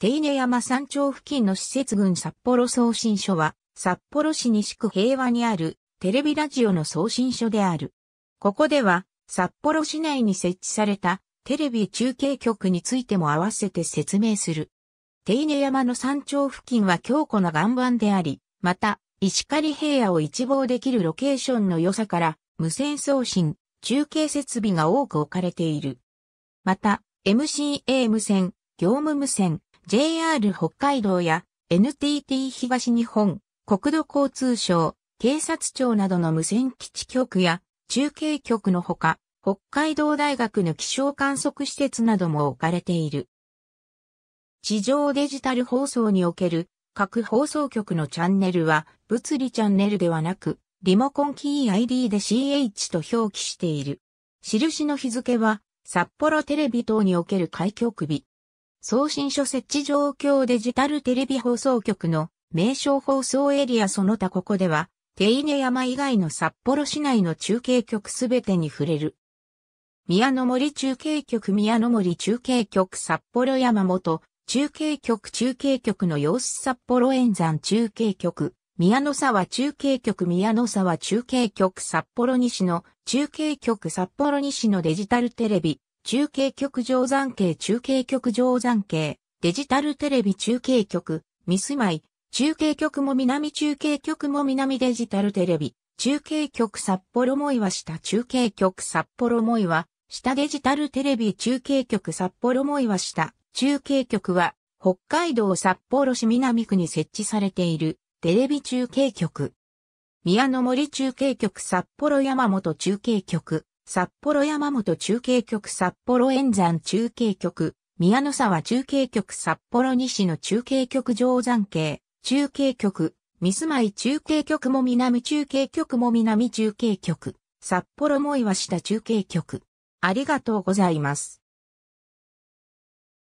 手稲山山頂付近の施設群札幌送信所は、札幌市西区平和にあるテレビラジオの送信所である。ここでは、札幌市内に設置されたテレビ中継局についても合わせて説明する。手稲山の山頂付近は強固な岩盤であり、また、石狩平野を一望できるロケーションの良さから、無線送信、中継設備が多く置かれている。また、MCA 無線、業務無線、JR 北海道や NTT 東日本、国土交通省、警察庁などの無線基地局や中継局のほか、北海道大学の気象観測施設なども置かれている。地上デジタル放送における各放送局のチャンネルは物理チャンネルではなく、リモコンキー ID で CH と表記している。印の日付は札幌テレビ等における開局日。送信所設置状況デジタルテレビ放送局の名称放送エリアその他ここでは、手稲山以外の札幌市内の中継局すべてに触れる。宮の森中継局宮の森中継局札幌山本中継局中継局の様子札幌沿山中継局宮野沢中継局宮野沢中継局札幌西の中継局札幌西のデジタルテレビ中継局上山系中継局上山系、デジタルテレビ中継局、ミスマイ、中継局も南中継局も南デジタルテレビ、中継局札幌も岩下中継局札幌も岩、下デジタルテレビ中継局札幌も岩下、中継局は北海道札幌市南区に設置されているテレビ中継局。宮の森中継局札幌山本中継局、札幌山本中継局札幌円山中継局、宮の沢中継局札幌西の中継局上山系、中継局、ミスマイ中継局も南中継局も南中継局、札幌も岩下中継局。ありがとうございます。